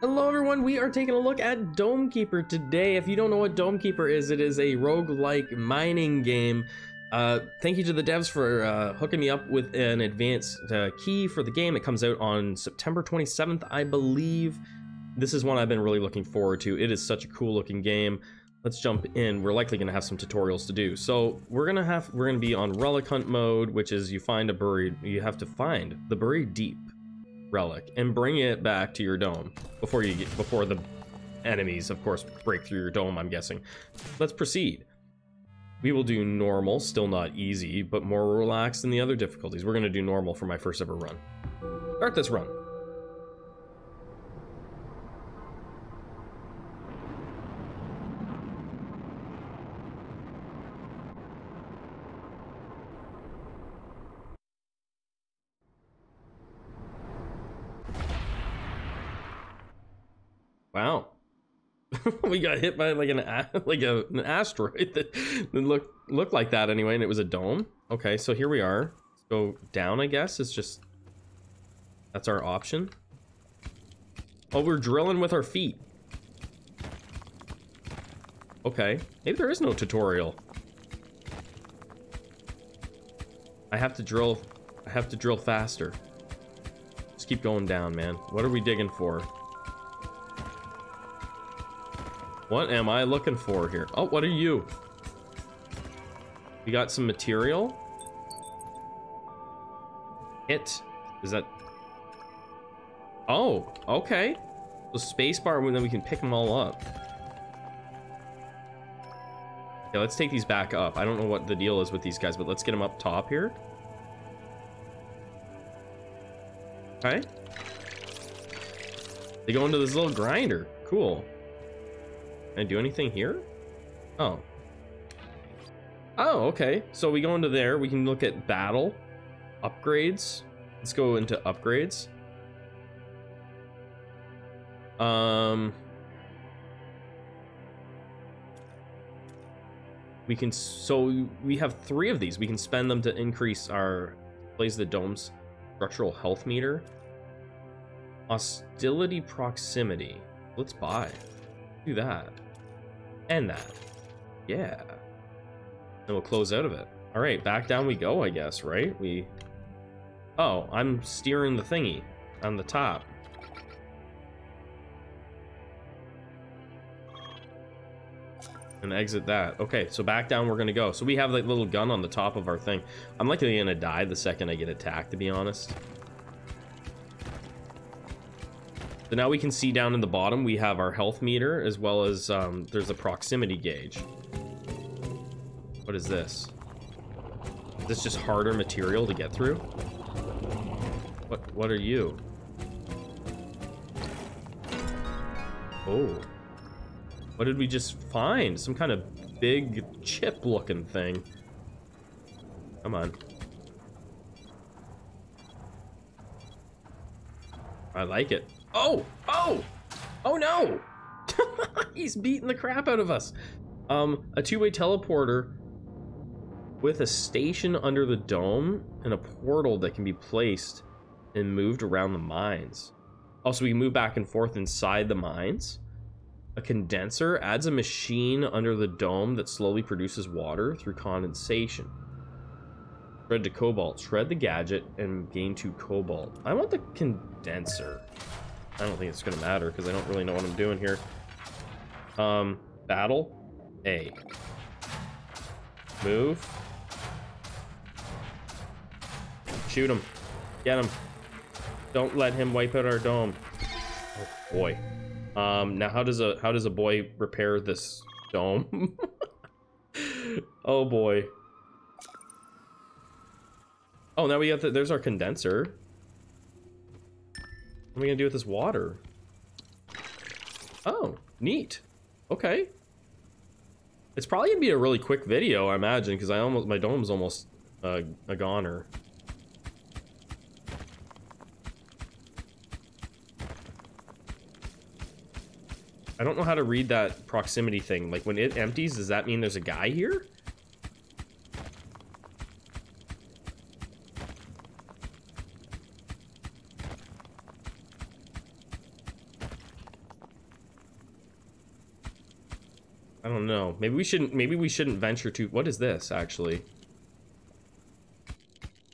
Hello everyone, we are taking a look at Dome Keeper today. If you don't know what Dome Keeper is, it is a roguelike mining game. Uh, thank you to the devs for uh, hooking me up with an advanced uh, key for the game. It comes out on September 27th, I believe. This is one I've been really looking forward to. It is such a cool looking game. Let's jump in. We're likely going to have some tutorials to do. So we're gonna have we're gonna be on relic hunt mode, which is you find a buried. You have to find the buried deep relic and bring it back to your dome before you get before the enemies of course break through your dome i'm guessing. Let's proceed. We will do normal still not easy but more relaxed than the other difficulties. We're going to do normal for my first ever run. Start this run Wow. we got hit by like an like a, an asteroid that, looked looked like that anyway, and it was a dome. Okay, so here we are. Let's go down, I guess. It's just that's our option. Oh, we're drilling with our feet. Okay, maybe there is no tutorial. I have to drill. I have to drill faster. Just keep going down, man. What are we digging for? What am I looking for here? Oh, what are you? We got some material. It. Is that... Oh, okay. The spacebar, and then we can pick them all up. Yeah, let's take these back up. I don't know what the deal is with these guys, but let's get them up top here. Okay. They go into this little grinder. Cool. I do anything here? Oh. Oh, okay. So we go into there. We can look at battle, upgrades. Let's go into upgrades. Um, we can, so we have three of these. We can spend them to increase our Blaze the Dome's structural health meter. Hostility proximity. Let's buy. Do that. And that. Yeah. And we'll close out of it. All right, back down we go, I guess, right? We... Oh, I'm steering the thingy on the top. And exit that. Okay, so back down we're gonna go. So we have that little gun on the top of our thing. I'm likely gonna die the second I get attacked, to be honest. So now we can see down in the bottom, we have our health meter, as well as um, there's a proximity gauge. What is this? Is this just harder material to get through? What, what are you? Oh. What did we just find? Some kind of big chip looking thing. Come on. I like it. Oh! Oh! Oh no! He's beating the crap out of us. Um, a two-way teleporter with a station under the dome and a portal that can be placed and moved around the mines. Also, we can move back and forth inside the mines. A condenser adds a machine under the dome that slowly produces water through condensation. Shred to cobalt. Shred the gadget and gain two cobalt. I want the condenser. I don't think it's gonna matter because I don't really know what I'm doing here. Um, battle, A. Move. Shoot him. Get him. Don't let him wipe out our dome. Oh boy. Um, now how does a how does a boy repair this dome? oh boy. Oh, now we have the, there's our condenser. Are we gonna do with this water? Oh, neat. Okay. It's probably gonna be a really quick video, I imagine, because I almost my dome's almost uh, a goner. I don't know how to read that proximity thing. Like when it empties, does that mean there's a guy here? Don't know. Maybe we shouldn't. Maybe we shouldn't venture to. What is this actually?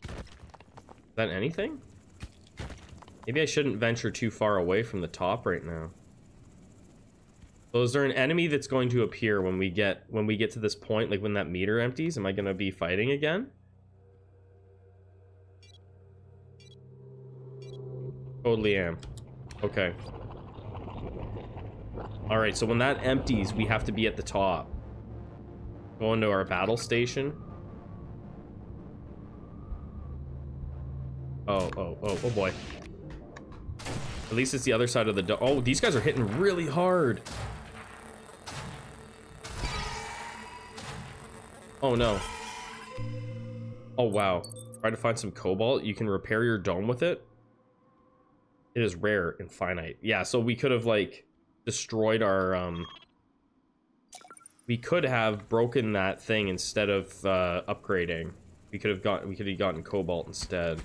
Is that anything? Maybe I shouldn't venture too far away from the top right now. So is there an enemy that's going to appear when we get when we get to this point, like when that meter empties? Am I gonna be fighting again? Totally am. Okay. Alright, so when that empties, we have to be at the top. Go into our battle station. Oh, oh, oh, oh boy. At least it's the other side of the Oh, these guys are hitting really hard. Oh no. Oh wow. Try to find some cobalt. You can repair your dome with it. It is rare and finite. Yeah, so we could have like destroyed our um we could have broken that thing instead of uh upgrading. We could have got we could have gotten cobalt instead.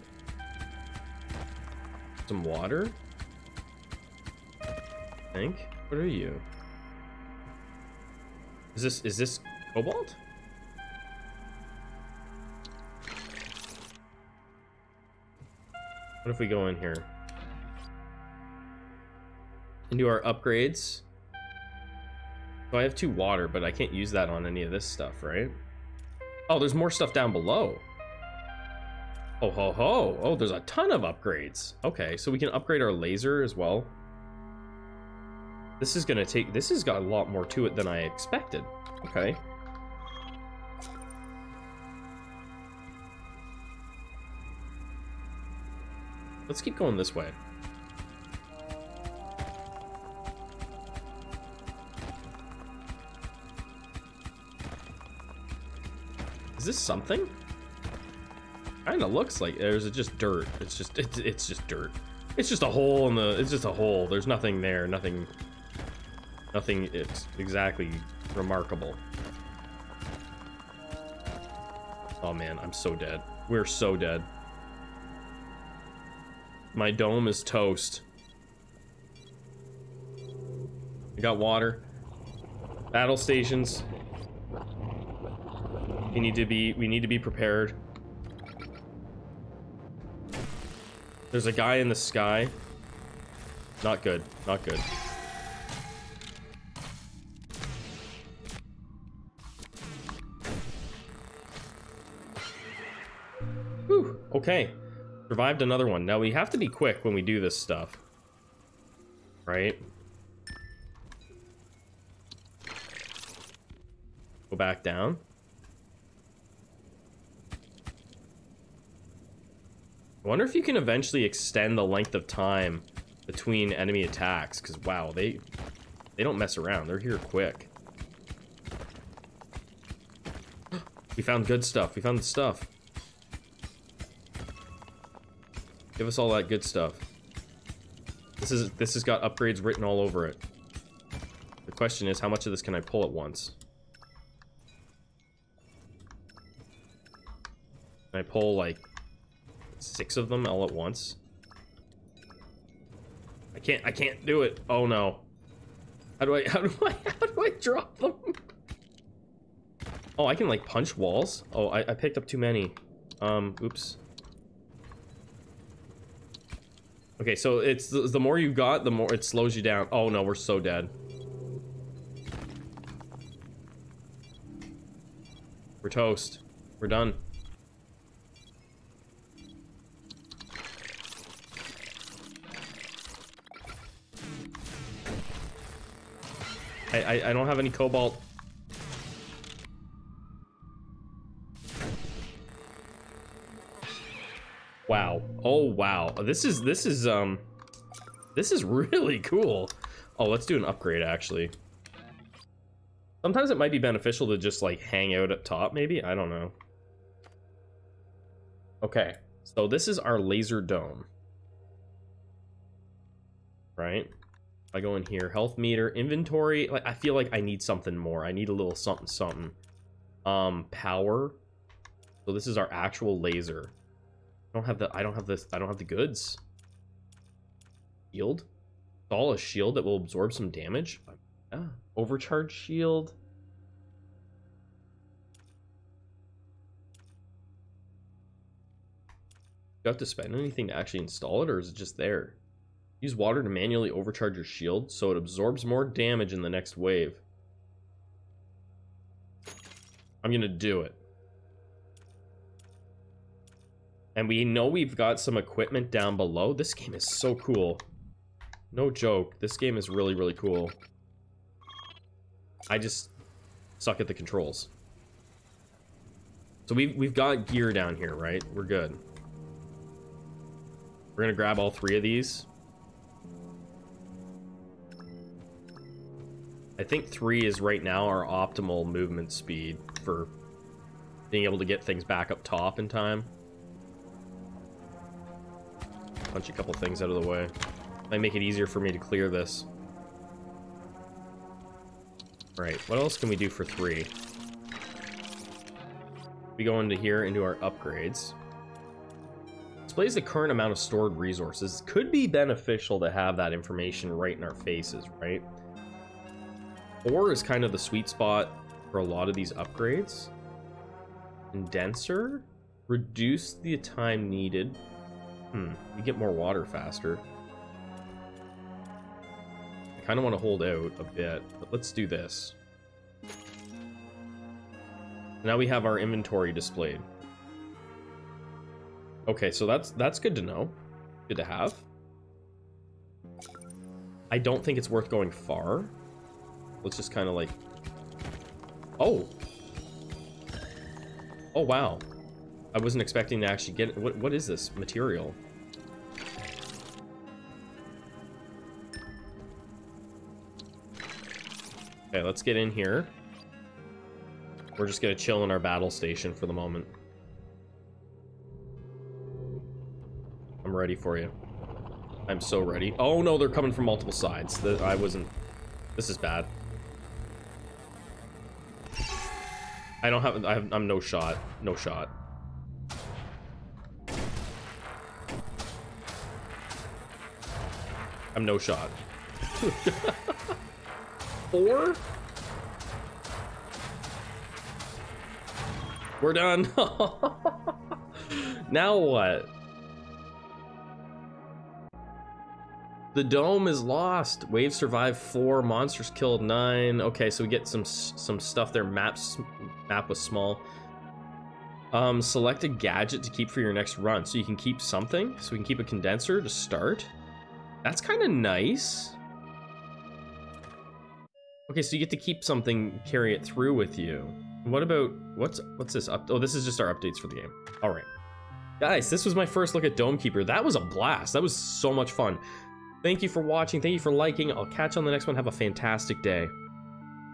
Some water? I think. What are you? Is this is this cobalt? What if we go in here and do our upgrades. So I have two water, but I can't use that on any of this stuff, right? Oh, there's more stuff down below. Oh, ho, ho. Oh, there's a ton of upgrades. Okay, so we can upgrade our laser as well. This is gonna take, this has got a lot more to it than I expected. Okay. Let's keep going this way. Is this something? Kinda looks like, or is it just dirt? It's just, it's, it's just dirt. It's just a hole in the, it's just a hole. There's nothing there, nothing, nothing, it's exactly remarkable. Oh man, I'm so dead. We're so dead. My dome is toast. We got water. Battle stations. We need to be we need to be prepared. There's a guy in the sky. Not good. Not good. Whew. Okay. Survived another one. Now we have to be quick when we do this stuff. Right? Go back down. I wonder if you can eventually extend the length of time between enemy attacks, because wow, they they don't mess around. They're here quick. we found good stuff. We found the stuff. Give us all that good stuff. This is this has got upgrades written all over it. The question is, how much of this can I pull at once? Can I pull like six of them all at once. I can't, I can't do it. Oh no. How do I, how do I, how do I drop them? Oh, I can like punch walls? Oh, I, I picked up too many. Um, oops. Okay, so it's the, the more you got, the more it slows you down. Oh no, we're so dead. We're toast. We're done. I, I, I don't have any cobalt. Wow. Oh, wow. This is, this is, um, this is really cool. Oh, let's do an upgrade, actually. Sometimes it might be beneficial to just, like, hang out at top, maybe? I don't know. Okay. So this is our laser dome. Right? If I go in here, health meter, inventory, like I feel like I need something more. I need a little something something. Um, power. So this is our actual laser. I don't have the I don't have this I don't have the goods. Shield? Install a shield that will absorb some damage? Yeah. Overcharge shield. Do you have to spend anything to actually install it, or is it just there? Use water to manually overcharge your shield so it absorbs more damage in the next wave. I'm gonna do it. And we know we've got some equipment down below. This game is so cool. No joke. This game is really, really cool. I just suck at the controls. So we've, we've got gear down here, right? We're good. We're gonna grab all three of these. I think three is right now our optimal movement speed for being able to get things back up top in time. Punch a couple things out of the way. Might make it easier for me to clear this. Right, what else can we do for three? We go into here into our upgrades. Displays the current amount of stored resources. Could be beneficial to have that information right in our faces, right? Four is kind of the sweet spot for a lot of these upgrades. Condenser. Reduce the time needed. Hmm, you get more water faster. I kind of want to hold out a bit, but let's do this. Now we have our inventory displayed. Okay, so that's that's good to know. Good to have. I don't think it's worth going far. Let's just kind of like... Oh! Oh, wow. I wasn't expecting to actually get... What, what is this material? Okay, let's get in here. We're just gonna chill in our battle station for the moment. I'm ready for you. I'm so ready. Oh no, they're coming from multiple sides. The, I wasn't... This is bad. I don't have, I have... I'm no shot. No shot. I'm no shot. Four? We're done. now what? The dome is lost. Wave survived four. Monsters killed nine. Okay, so we get some some stuff there. Maps map was small. Um, select a gadget to keep for your next run. So you can keep something. So we can keep a condenser to start. That's kind of nice. Okay, so you get to keep something, carry it through with you. What about what's what's this up? Oh, this is just our updates for the game. All right, guys, this was my first look at Dome Keeper. That was a blast. That was so much fun. Thank you for watching. Thank you for liking. I'll catch you on the next one. Have a fantastic day.